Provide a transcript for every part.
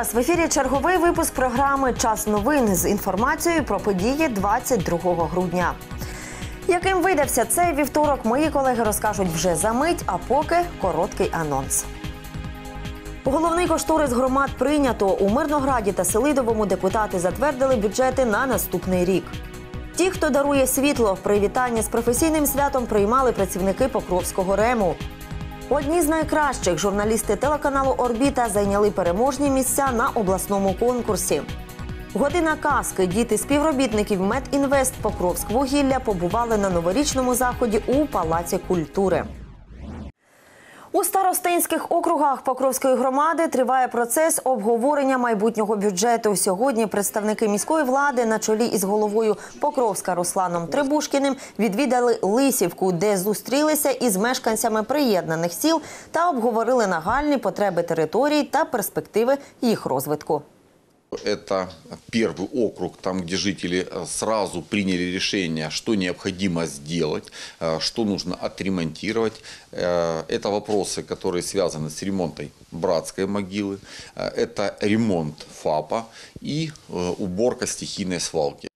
вас в ефірі черговий випуск програми Час новин з інформацією про події 22 грудня. Яким видався цей вівторок, мої колеги розкажуть вже за мить, а поки короткий анонс. Головний кошторис громад прийнято у Мирнограді та Селидовому депутати затвердили бюджети на наступний рік. Ті, хто дарує світло, привітання з професійним святом приймали працівники Покровського рему. Одні з найкращих журналісти телеканалу Орбіта зайняли переможні місця на обласному конкурсі. Година казки діти співробітників Медінвест Покровськ вугілля побували на новорічному заході у Палаці культури. У старостинських округах Покровської громади триває процес обговорення майбутнього бюджету. Сьогодні представники міської влади на чолі із головою Покровська Русланом Трибушкіним відвідали Лисівку, де зустрілися із мешканцями приєднаних сіл та обговорили нагальні потреби територій та перспективи їх розвитку. Это первый округ, там, где жители э, сразу приняли решение, что необходимо сделать, э, что нужно отремонтировать. Э, Это вопросы, которые связаны с ремонтом братской могилы, это ремонт ФАПа и уборка стихийной свалки.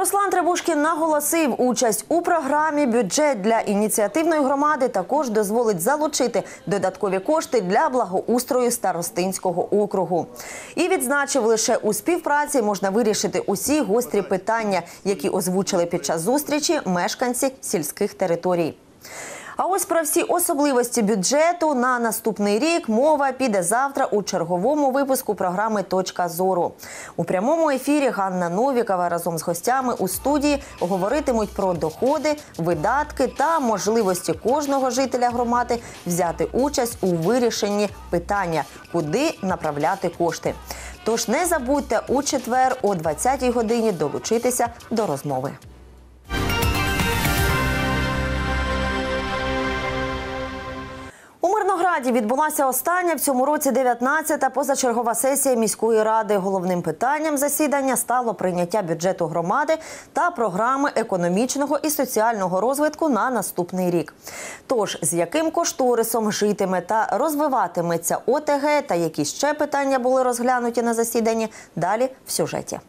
Руслан Требушкін наголосив, участь у програмі бюджет для ініціативної громади також дозволить залучити додаткові кошти для благоустрою старостинського округу. І відзначив, лише у співпраці можна вирішити усі гострі питання, які озвучили під час зустрічі мешканці сільських територій. А ось про всі особливості бюджету на наступний рік мова піде завтра у черговому випуску програми Точка зору. У прямому ефірі Ганна Новікова разом з гостями у студії говоритимуть про доходи, видатки та можливості кожного жителя громади взяти участь у вирішенні питання, куди направляти кошти. Тож не забудьте у четвер о 20-й годині долучитися до розмови. Мирнограді відбулася остання в цьому році 19-та позачергова сесія міської ради. Головним питанням засідання стало прийняття бюджету громади та програми економічного і соціального розвитку на наступний рік. Тож з яким кошторисом житиме та розвиватиметься ОТГ та які ще питання були розглянуті на засіданні, далі в сюжеті.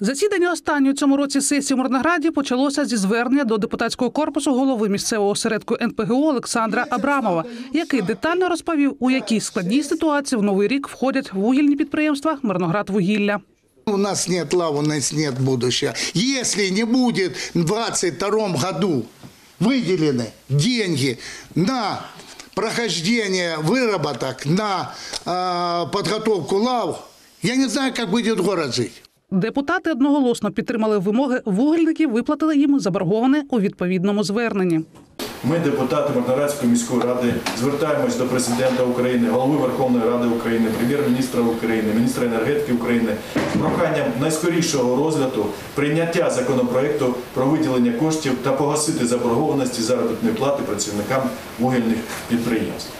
Засідання останньої у цьому році сесії у Мирнограді почалося зі звернення до депутатського корпусу голови місцевого осередку НПГУ Олександра Абрамова, який детально розповів, у якій складній ситуації в новий рік входять вугільні підприємства Мирноградвугілля. У нас нет лав, у нас нет будущего. Если не будет в 2022 году выделены деньги на прохождение выработок, на э, подготовку лав, я не знаю, как будет город жить. Депутати одноголосно підтримали вимоги вугільників, виплатили їм заборговане у відповідному зверненні. Ми, депутати Мирноградської міської ради, звертаємось до президента України, голови Верховної Ради України, прем'єр-міністра України, міністра енергетики України з проханням найскорішого розгляду прийняття законопроекту про виділення коштів та погасити заборгованості заробітної плати працівникам вугільних підприємств.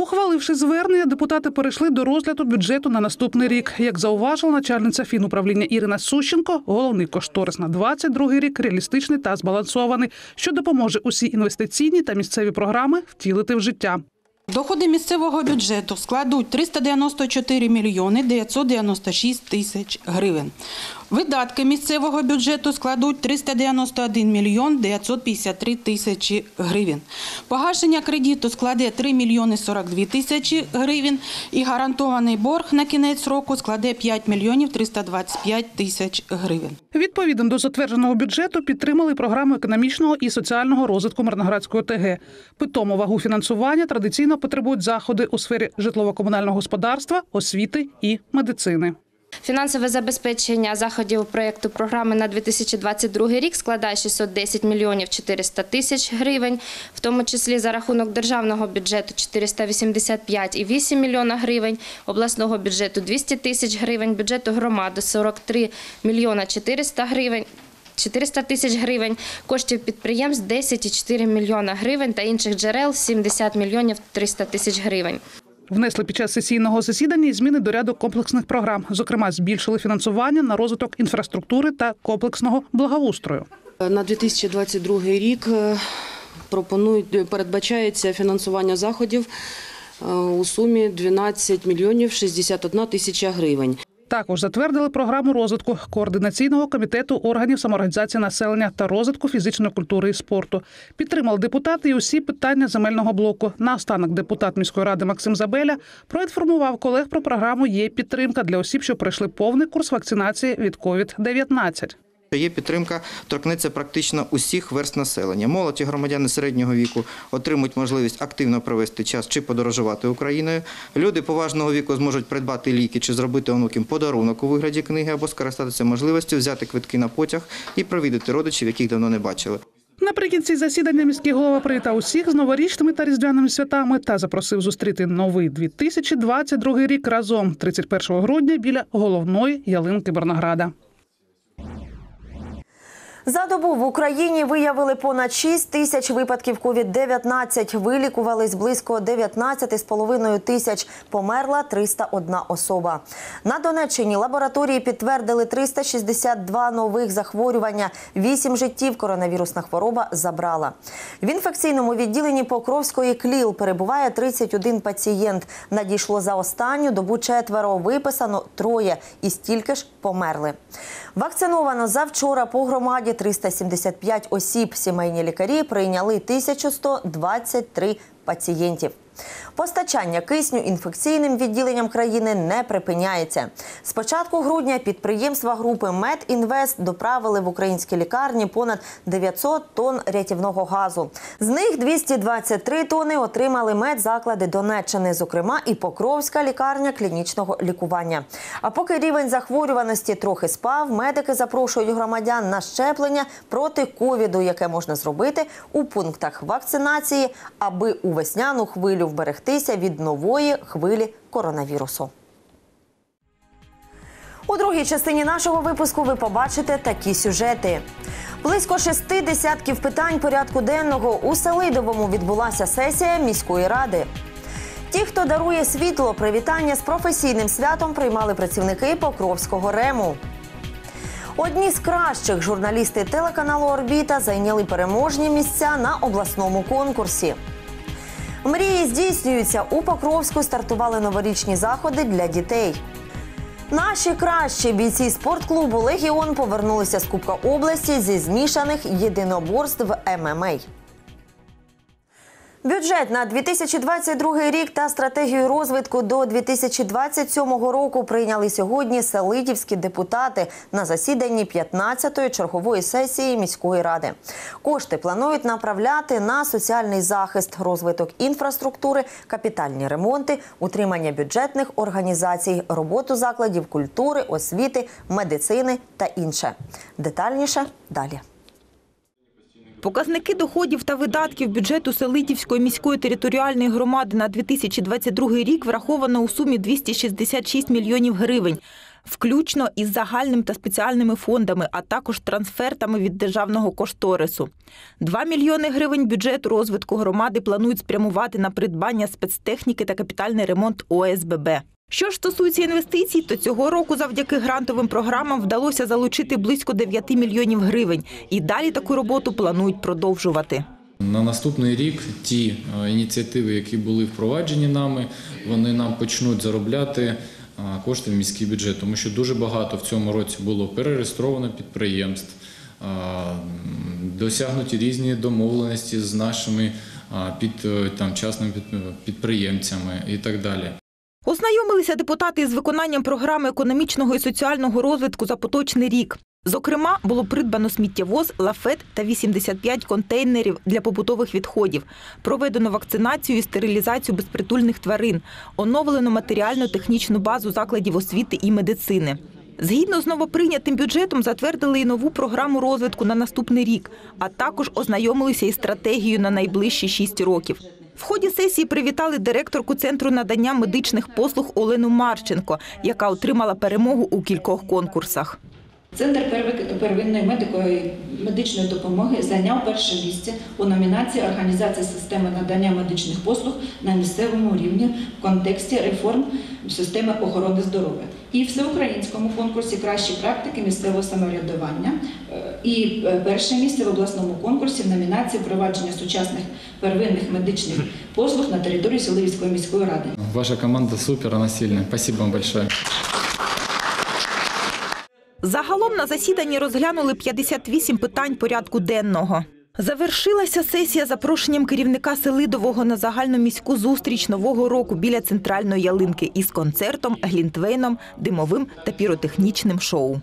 Ухваливши звернення, депутати перейшли до розгляду бюджету на наступний рік. Як зауважила начальниця фінуправління Ірина Сущенко, головний кошторис на 22 рік реалістичний та збалансований, що допоможе усі інвестиційні та місцеві програми втілити в життя. Доходи місцевого бюджету складуть 394 мільйони 996 тисяч гривень. Видатки місцевого бюджету складуть 391 мільйон 953 тисячі гривень. Погашення кредиту складе 3 мільйони 42 тисячі гривень і гарантований борг на кінець року складе 5 мільйонів 325 тисяч гривень. Відповідно до затвердженого бюджету підтримали програму економічного і соціального розвитку Мирноградської ОТГ. Питому вагу фінансування традиційно потребують заходи у сфері житлово-комунального господарства, освіти і медицини. Фінансове забезпечення заходів проєкту програми на 2022 рік складає 610 мільйонів 400 тисяч гривень, в тому числі за рахунок державного бюджету 485,8 мільйона гривень, обласного бюджету 200 тисяч гривень, бюджету громади 43 мільйона 400 гривень. 400 тисяч гривень, коштів підприємств 10,4 мільйона гривень та інших джерел 70 мільйонів 300 тисяч гривень. Внесли під час сесійного засідання зміни до ряду комплексних програм. Зокрема, збільшили фінансування на розвиток інфраструктури та комплексного благоустрою. На 2022 рік е, пропонують передбачається фінансування заходів е, у сумі 12 мільйонів 61 тисяча гривень. Також затвердили програму розвитку координаційного комітету органів самоорганізації населення та розвитку фізичної культури і спорту. Підтримали депутати і усі питання земельного блоку. Наостанок депутат міської ради Максим Забеля проінформував колег про програму Є підтримка для осіб, що пройшли повний курс вакцинації від COVID-19. Є підтримка, торкнеться практично усіх верст населення. Молодь і громадяни середнього віку отримують можливість активно провести час чи подорожувати Україною. Люди поважного віку зможуть придбати ліки чи зробити онукам подарунок у вигляді книги або скористатися можливістю взяти квитки на потяг і провідати родичів, яких давно не бачили. Наприкінці засідання міський голова привітав усіх з новорічними та різдвяними святами та запросив зустріти новий 2022 рік разом 31 грудня біля головної ялинки Борнограда. За добу в Україні виявили понад 6 тисяч випадків COVID-19. Вилікувались близько 19,5 тисяч. Померла 301 особа. На Донеччині лабораторії підтвердили 362 нових захворювання. 8 життів коронавірусна хвороба забрала. В інфекційному відділенні Покровської КЛІЛ перебуває 31 пацієнт. Надійшло за останню добу четверо. Виписано троє і стільки ж померли. Вакциновано завчора по громаді 375 осіб. Сімейні лікарі прийняли 1123 пацієнтів. Постачання кисню інфекційним відділенням країни не припиняється. З початку грудня підприємства групи «Медінвест» доправили в українські лікарні понад 900 тонн рятівного газу. З них 223 тонни отримали медзаклади Донеччини, зокрема і Покровська лікарня клінічного лікування. А поки рівень захворюваності трохи спав, медики запрошують громадян на щеплення проти ковіду, яке можна зробити у пунктах вакцинації, аби у весняну хвилю вберегтися від нової хвилі коронавірусу. У другій частині нашого випуску ви побачите такі сюжети. Близько шести десятків питань порядку денного у Селидовому відбулася сесія міської ради. Ті, хто дарує світло, привітання з професійним святом приймали працівники Покровського рему. Одні з кращих журналісти телеканалу Орбіта зайняли переможні місця на обласному конкурсі. Мрії здійснюються у Покровську. Стартували новорічні заходи для дітей. Наші кращі бійці спортклубу Легіон повернулися з Кубка області зі змішаних єдиноборств ММА. Бюджет на 2022 рік та стратегію розвитку до 2027 року прийняли сьогодні селидівські депутати на засіданні 15-ї чергової сесії міської ради. Кошти планують направляти на соціальний захист, розвиток інфраструктури, капітальні ремонти, утримання бюджетних організацій, роботу закладів культури, освіти, медицини та інше. Детальніше далі. Показники доходів та видатків бюджету Селидівської міської територіальної громади на 2022 рік враховано у сумі 266 мільйонів гривень, включно із загальним та спеціальними фондами, а також трансфертами від державного кошторису. 2 мільйони гривень бюджету розвитку громади планують спрямувати на придбання спецтехніки та капітальний ремонт ОСББ. Що ж стосується інвестицій, то цього року завдяки грантовим програмам вдалося залучити близько 9 мільйонів гривень. І далі таку роботу планують продовжувати. На наступний рік ті е, ініціативи, які були впроваджені нами, вони нам почнуть заробляти е, кошти в міський бюджет, тому що дуже багато в цьому році було перереєстровано підприємств, е, досягнуті різні домовленості з нашими під там частними під- підприємцями і так далі. Ознайомилися депутати із виконанням програми економічного і соціального розвитку за поточний рік. Зокрема, було придбано сміттєвоз, лафет та 85 контейнерів для побутових відходів. Проведено вакцинацію і стерилізацію безпритульних тварин. Оновлено матеріально-технічну базу закладів освіти і медицини. Згідно з новоприйнятим бюджетом затвердили і нову програму розвитку на наступний рік, а також ознайомилися із стратегією на найближчі шість років. В ході сесії привітали директорку Центру надання медичних послуг Олену Марченко, яка отримала перемогу у кількох конкурсах. Центр первинної медико- медичної допомоги зайняв перше місце у номінації Організація системи надання медичних послуг на місцевому рівні в контексті реформ системи охорони здоров'я і всеукраїнському конкурсі кращі практики місцевого самоврядування е, і е, перше місце в обласному конкурсі в номінації впровадження сучасних первинних медичних послуг на території Селивської міської ради. Ваша команда супер, она сильная. Спасибо вам большое. Загалом на засіданні розглянули 58 питань порядку денного. Завершилася сесія запрошенням керівника Селидового на загальноміську зустріч нового року біля центральної ялинки із концертом, глінтвейном, димовим та піротехнічним шоу.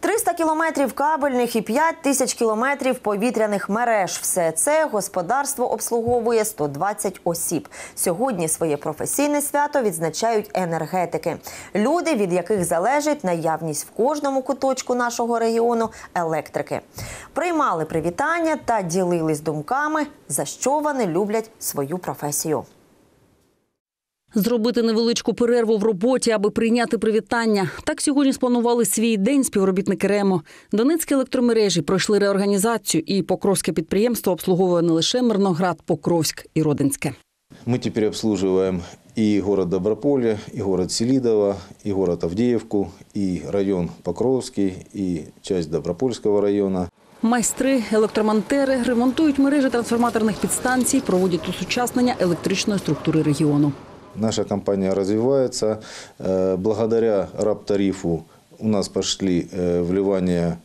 300 кілометрів кабельних і 5 тисяч кілометрів повітряних мереж. Все це господарство обслуговує 120 осіб. Сьогодні своє професійне свято відзначають енергетики. Люди, від яких залежить наявність в кожному куточку нашого регіону електрики. Приймали привітання та ділились думками, за що вони люблять свою професію. Зробити невеличку перерву в роботі, аби прийняти привітання. Так сьогодні спланували свій день співробітники РЕМО. Донецькі електромережі пройшли реорганізацію, і Покровське підприємство обслуговує не лише Мирноград, Покровськ і Родинське. Мы теперь обслуживаем и город Доброполье, и город Селидово, и город Авдеевку, и район Покровский, и часть Добропольского района. Майстри, електромонтери ремонтують мережі трансформаторних підстанцій, проводять усучаснення електричної структури регіону. Наша компания развивается. Э, Благодаря РАП-тарифу у нас пошли э, вливания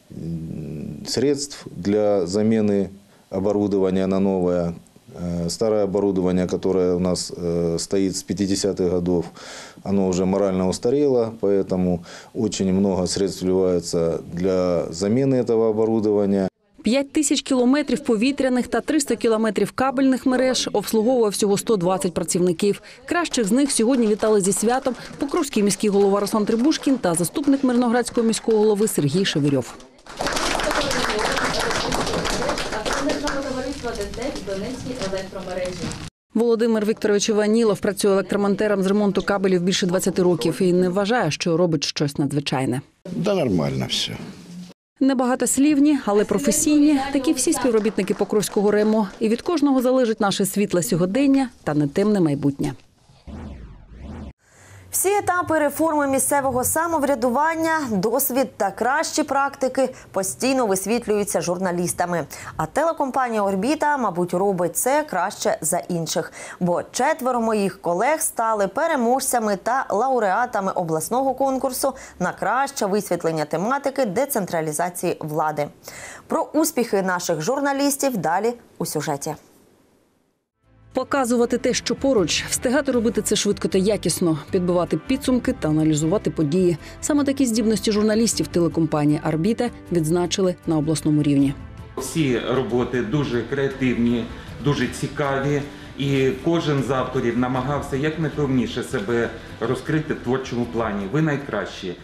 средств для замены оборудования на новое. Э, Старое оборудование, которое у нас стоит с 50-х годов, оно уже морально устарело, поэтому очень много средств вливается для замены этого оборудования. 5 тисяч кілометрів повітряних та 300 кілометрів кабельних мереж обслуговує всього 120 працівників. Кращих з них сьогодні вітали зі святом Покровський міський голова Руслан Трибушкін та заступник Мирноградського міського голови Сергій Шевирьов. Володимир Вікторович Іванілов працює електромонтером з ремонту кабелів більше 20 років і не вважає, що робить щось надзвичайне. Да нормально все. Небагатослівні, але професійні. Такі всі співробітники Покровського РЕМО. І від кожного залежить наше світле сьогодення та нетемне майбутнє. Всі етапи реформи місцевого самоврядування, досвід та кращі практики постійно висвітлюються журналістами. А телекомпанія Орбіта, мабуть, робить це краще за інших. Бо четверо моїх колег стали переможцями та лауреатами обласного конкурсу на краще висвітлення тематики децентралізації влади. Про успіхи наших журналістів далі у сюжеті. Показувати те, що поруч, встигати робити це швидко та якісно, підбивати підсумки та аналізувати події. Саме такі здібності журналістів телекомпанії Арбіта відзначили на обласному рівні. Всі роботи дуже креативні, дуже цікаві, і кожен з авторів намагався якнайпевніше себе розкрити в творчому плані. Ви найкращі.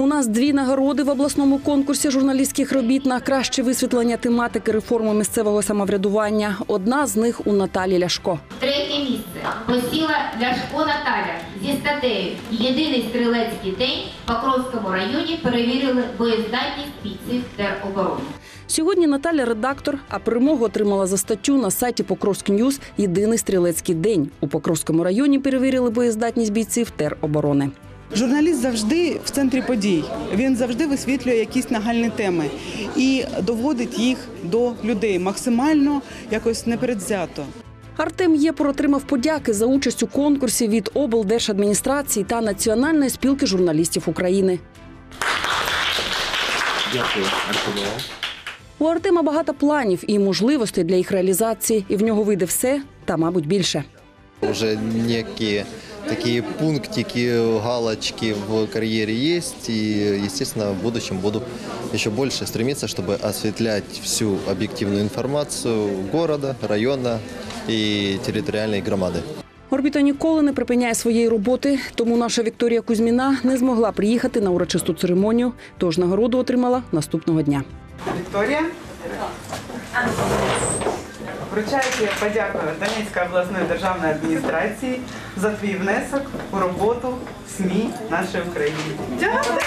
У нас дві нагороди в обласному конкурсі журналістських робіт на краще висвітлення тематики реформи місцевого самоврядування. Одна з них у Наталі Ляшко. Третє місце посіла Ляшко Наталя зі статтею Єдиний стрілецький день в Покровському районі перевірили боєздатність бійців тероборони. Сьогодні Наталя редактор, а перемогу отримала за статтю на сайті Покровськ Ньюз Єдиний стрілецький день. У Покровському районі перевірили боєздатність бійців тероборони. Журналіст завжди в центрі подій. Він завжди висвітлює якісь нагальні теми і доводить їх до людей максимально якось непередзято. Артем Єпор отримав подяки за участь у конкурсі від облдержадміністрації та Національної спілки журналістів України. Дякую. У Артема багато планів і можливостей для їх реалізації, і в нього вийде все та, мабуть, більше. Уже некие такие пунктики, галочки в карьере есть. И, естественно, в будущем буду еще больше стремиться, чтобы осветлять всю объективную информацию города, района и территориальной громады. Орбіта ніколи не припиняє своєї роботи, тому наша Вікторія Кузьміна не змогла приїхати на урочисту церемонію, тож нагороду отримала наступного дня. Вікторія, вручаючи подяку Донецької обласної державної адміністрації за твій внесок у роботу СМІ нашої України. Дякую!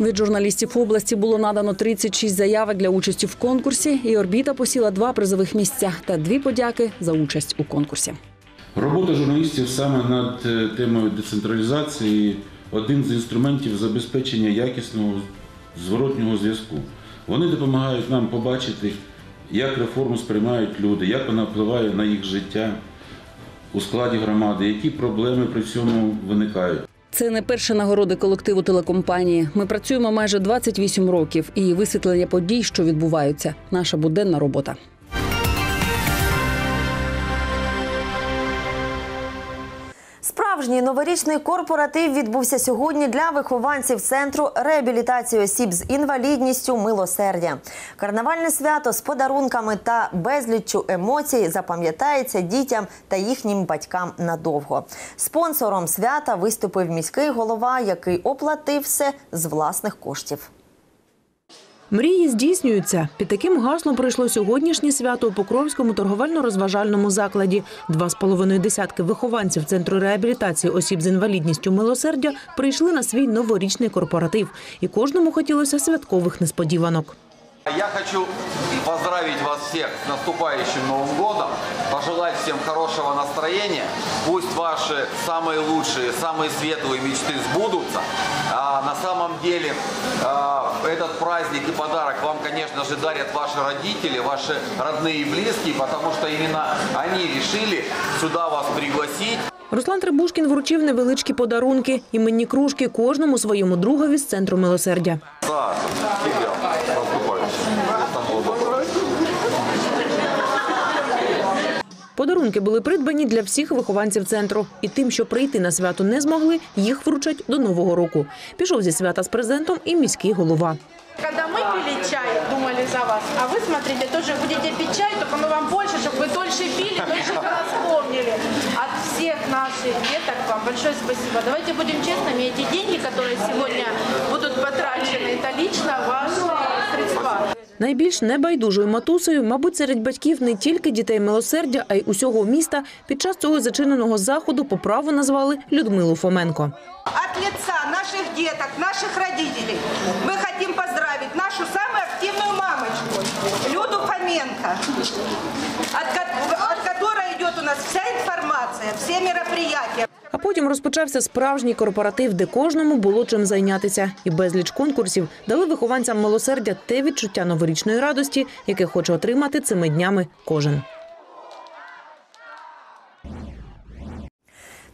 Від журналістів області було надано 36 заявок для участі в конкурсі, і орбіта посіла два призових місця та дві подяки за участь у конкурсі. Робота журналістів саме над е, темою децентралізації один з інструментів забезпечення якісного зворотнього зв'язку. Вони допомагають нам побачити, як реформу сприймають люди, як вона впливає на їх життя у складі громади, які проблеми при цьому виникають. Це не перша нагорода колективу телекомпанії. Ми працюємо майже 28 років, і висвітлення подій, що відбуваються, наша буденна робота. Справжній новорічний корпоратив відбувся сьогодні для вихованців центру реабілітації осіб з інвалідністю милосердя. Карнавальне свято з подарунками та безліччю емоцій запам'ятається дітям та їхнім батькам надовго. Спонсором свята виступив міський голова, який оплатив все з власних коштів. Мрії здійснюються. Під таким гаслом пройшло сьогоднішнє свято у Покровському торговельно-розважальному закладі. Два з половиною десятки вихованців центру реабілітації осіб з інвалідністю милосердя прийшли на свій новорічний корпоратив, і кожному хотілося святкових несподіванок. Я хочу поздравить вас всех с наступающим Новым годом, пожелать всем хорошего настроения. Пусть ваши самые лучшие, самые светлые мечты сбудутся. А на самом деле а, этот праздник и подарок вам, конечно же, дарят ваши родители, ваши родные и близкие, потому что именно они решили сюда вас пригласить. Руслан Трибушкін вручив невеличкі подарунки, іменні кружки кожному своєму другові з центру милосердя. За Подарунки були придбані для всіх вихованців центру. І тим, що прийти на свято не змогли, їх вручать до нового року. Пішов зі свята з презентом і міський голова. Когда мы пили чай, думали за вас, а вы, смотрите, тоже будете пить чай, только мы вам больше, чтобы вы дольше пили, дольше нас помнили. От всех наших деток вам большое спасибо. Давайте будем честными, эти деньги, которые сегодня будут потрачены, это лично ваши средства. Найбільш небайдужою матусею, мабуть, серед батьків не тільки дітей милосердя, а й усього міста під час цього зачиненого заходу по праву назвали Людмилу Фоменко. От лица наших діток, наших родителів ми хочемо поздравить нашу самую активну мамочку, Люду Фоменко, от, ко- от которой идет у нас вся всі мероприятия. А потім розпочався справжній корпоратив, де кожному було чим зайнятися. І безліч конкурсів дали вихованцям милосердя те відчуття новорічної радості, яке хоче отримати цими днями кожен.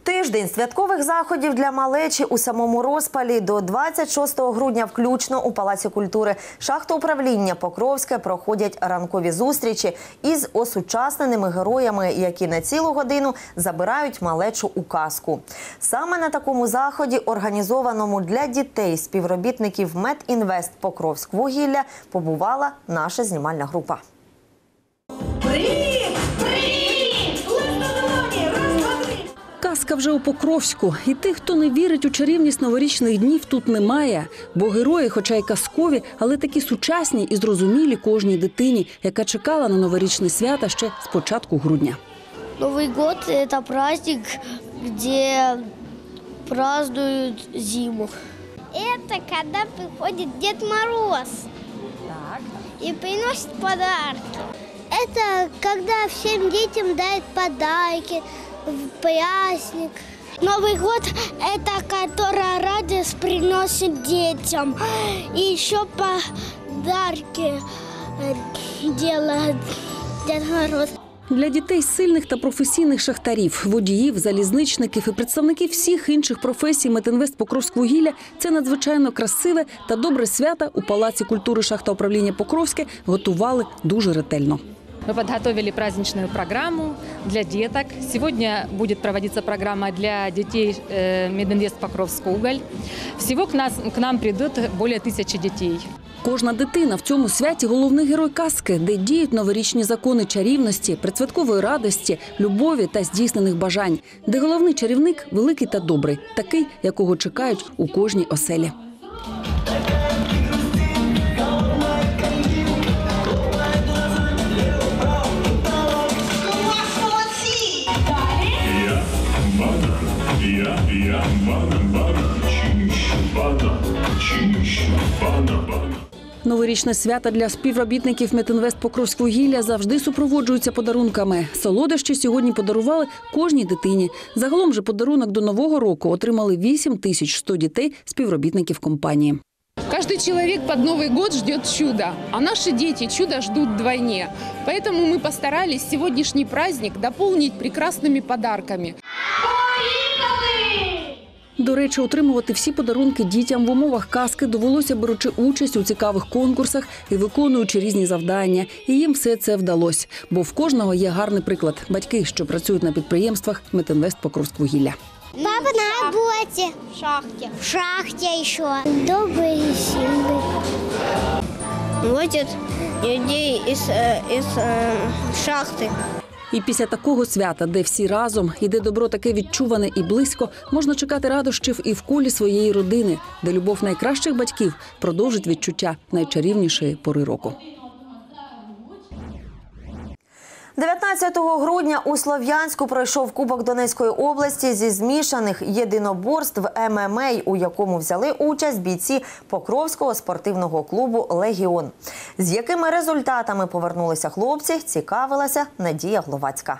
Тиждень святкових заходів для малечі у самому розпалі до 26 грудня включно у Палаці культури шахтоуправління Покровське проходять ранкові зустрічі із осучасненими героями, які на цілу годину забирають малечу у казку. Саме на такому заході, організованому для дітей співробітників Медінвест Покровськ вугілля, побувала наша знімальна група. Привет! Казка вже у Покровську, і тих, хто не вірить у чарівність новорічних днів, тут немає. Бо герої, хоча й казкові, але такі сучасні і зрозумілі кожній дитині, яка чекала на новорічне свята ще з початку грудня. Новый год – это праздник, где празднуют зиму. Это когда приходит Дед Мороз и приносит подарки. Это когда всем детям дают подарки в праздник. Новый год – это которая радость приносит детям. И еще подарки э, делает Дед Мороз. Для дітей сильних та професійних шахтарів, водіїв, залізничників і представників всіх інших професій Метинвест Покровськвугілля це надзвичайно красиве та добре свята у Палаці культури шахта управління Покровське готували дуже ретельно. Мы подготовили праздничную программу для деток. Сегодня будет проводиться программа для детей э, Мединвест Покровск Уголь. Всего к, нас, к нам придут более тысячи детей. Кожна дитина в цьому святі головний герой казки, де діють новорічні закони чарівності, предсвяткової радості, любові та здійснених бажань, де головний чарівник великий та добрий, такий, якого чекають у кожній оселі. Я, я, банан, банан, чищу банан, чищу банан, банан. Новорічне свято для співробітників Метинвест Покровськвугілля завжди супроводжуються подарунками. Солодощі сьогодні подарували кожній дитині. Загалом же подарунок до нового року отримали 8 тисяч 100 дітей співробітників компанії. Каждый человек под Новый год ждет чуда, а наши дети чудо ждут вдвойне. Поэтому мы постарались сегодняшний праздник дополнить прекрасными подарками. До речі, отримувати всі подарунки дітям в умовах казки довелося беручи участь у цікавих конкурсах і виконуючи різні завдання. І їм все це вдалося. Бо в кожного є гарний приклад. Батьки, що працюють на підприємствах Метинвест Покровськвугілля. Папа на работе. В шахте. В шахте еще. Добрый и сильный. Водит людей из, э, из э, шахты. І після такого свята, де всі разом, і де добро таке відчуване і близько, можна чекати радощів і в колі своєї родини, де любов найкращих батьків продовжить відчуття найчарівнішої пори року. 19 грудня у Слов'янську пройшов Кубок Донецької області зі змішаних єдиноборств ММА, у якому взяли участь бійці Покровського спортивного клубу Легіон. З якими результатами повернулися хлопці, цікавилася Надія Гловацька.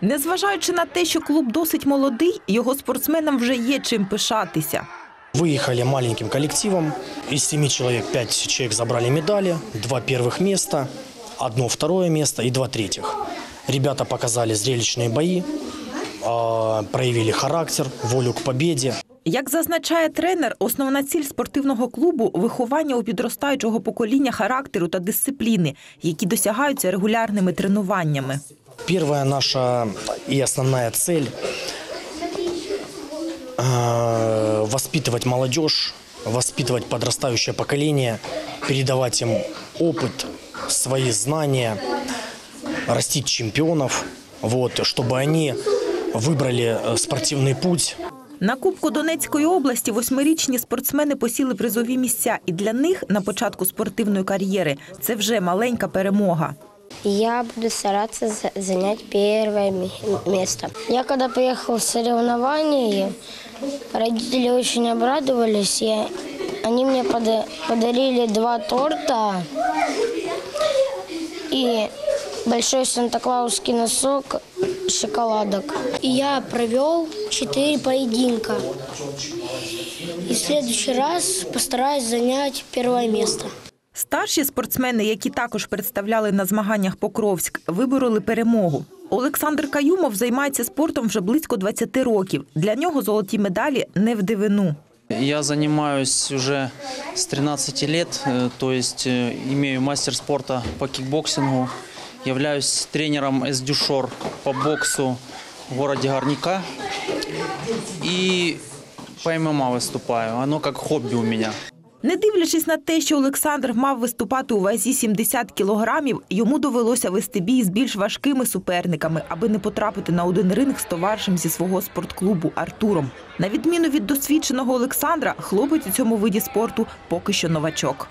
Незважаючи на те, що клуб досить молодий, його спортсменам вже є чим пишатися. Выехали маленьким коллективом. Из семи человек пять человек забрали медали, два первых места, одно второе место и два третьих. Ребята показали зрелищные бои, а, проявили характер, волю к победе. Як зазначає тренер, основна ціль спортивного клубу виховання у підростаючого покоління характеру та дисципліни, які досягаються регулярними тренуваннями. Первая наша и основная цель э, воспитывать молодежь, воспитывать подрастающее поколение, передавать им опыт, свои знания, растить чемпионов, вот, чтобы они выбрали э, спортивный путь. На Кубку Донецької області восьмирічні спортсмени посіли призові місця, і для них на початку спортивної кар'єри це вже маленька перемога. Я буду стараться за- занять первое ми- место. Я когда поехал в соревнования, родители очень обрадовались, и они мне пода- подарили два торта и большой Санта-Клаусский носок шоколадок. И я провел четыре поединка. И в следующий раз постараюсь занять первое место. Старші спортсмени, які також представляли на змаганнях Покровськ, вибороли перемогу. Олександр Каюмов займається спортом вже близько 20 років. Для нього золоті медалі не в дивину. Я занимаюсь уже с 13 лет, э, то есть э, имею мастер спорта по кикбоксингу, являюсь тренером СДЮШОР по боксу в городе Горняка и по ММА выступаю. Оно как хобби у меня. Не дивлячись на те, що Олександр мав виступати у вазі 70 кілограмів, йому довелося вести бій з більш важкими суперниками, аби не потрапити на один ринг з товаришем зі свого спортклубу Артуром. На відміну від досвідченого Олександра, хлопець у цьому виді спорту поки що новачок.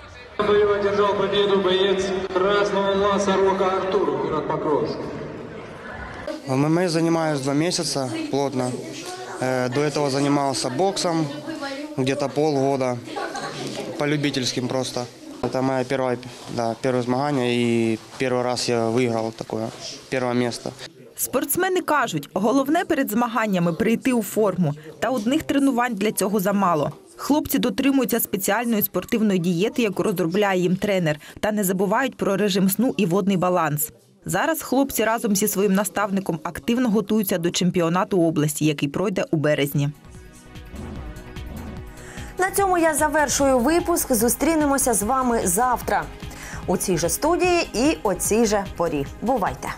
Бою одержал победу боец красного ласа Рока Артур, город Покровск. ММА занимаюсь два месяца плотно. Э, До этого занимался боксом где-то полгода, по любительским просто. Это моя первая, да, первое змагание, и первый раз я выиграл такое, первое место. Спортсмени кажуть, головне перед змаганнями прийти у форму, та одних тренувань для цього замало. Хлопці дотримуються спеціальної спортивної дієти, яку розробляє їм тренер, та не забувають про режим сну і водний баланс. Зараз хлопці разом зі своїм наставником активно готуються до чемпіонату області, який пройде у березні. На цьому я завершую випуск. Зустрінемося з вами завтра у цій же студії і о цій же порі. Бувайте!